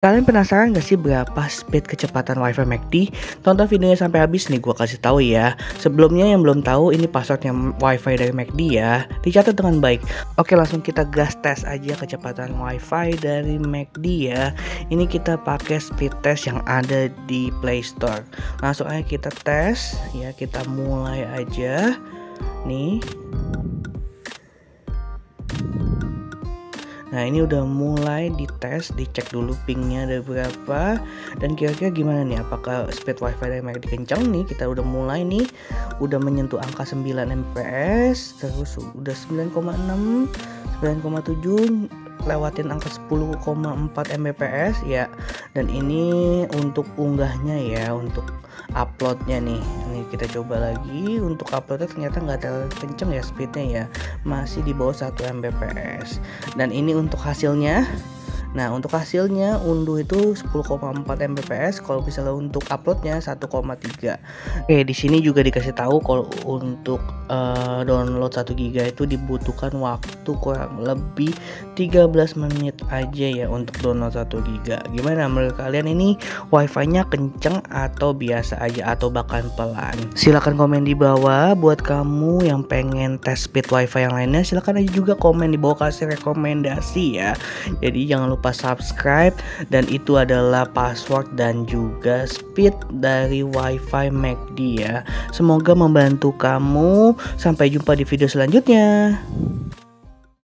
Kalian penasaran gak sih berapa speed kecepatan WiFi MACD? Tonton videonya sampai habis nih gua kasih tahu ya. Sebelumnya yang belum tahu ini passwordnya WiFi dari MACD ya. Dicatat dengan baik. Oke langsung kita gas tes aja kecepatan WiFi dari MACD ya. Ini kita pakai speed test yang ada di Play Store. Langsung aja kita tes ya. Kita mulai aja. Nih. Nah ini udah mulai dites, dicek dulu pingnya ada berapa dan kira-kira gimana nih? Apakah speed wifi dari mereka kencang nih? Kita udah mulai nih, udah menyentuh angka 9 Mbps, terus udah 9,6, 9,7 lewatin angka 10,4 Mbps ya. Dan ini untuk unggahnya ya untuk uploadnya nih. Ini kita coba lagi. Untuk uploadnya ternyata nggak terlalu kenceng ya speednya ya. Masih di bawah 1 Mbps. Dan ini untuk hasilnya Nah untuk hasilnya unduh itu 10,4 Mbps kalau misalnya untuk uploadnya 1,3 Oke di sini juga dikasih tahu kalau untuk uh, download 1 GB itu dibutuhkan waktu kurang lebih 13 menit aja ya untuk download 1 GB Gimana menurut kalian? Ini wifi nya kenceng atau biasa aja atau bahkan pelan? Silahkan komen di bawah. Buat kamu yang pengen tes speed wifi yang lainnya silahkan aja juga komen di bawah kasih rekomendasi ya. Jadi jangan lupa lupa subscribe. Dan itu adalah password dan juga speed dari wifi MACD ya semoga membantu kamu. Sampai jumpa di video selanjutnya